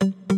Happy